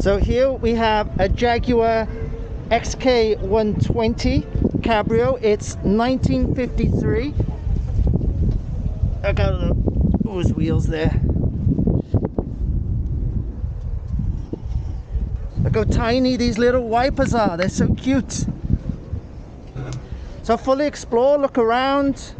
So here we have a Jaguar XK120 Cabrio. It's 1953. I got those wheels there. Look how tiny these little wipers are. They're so cute. So fully explore, look around.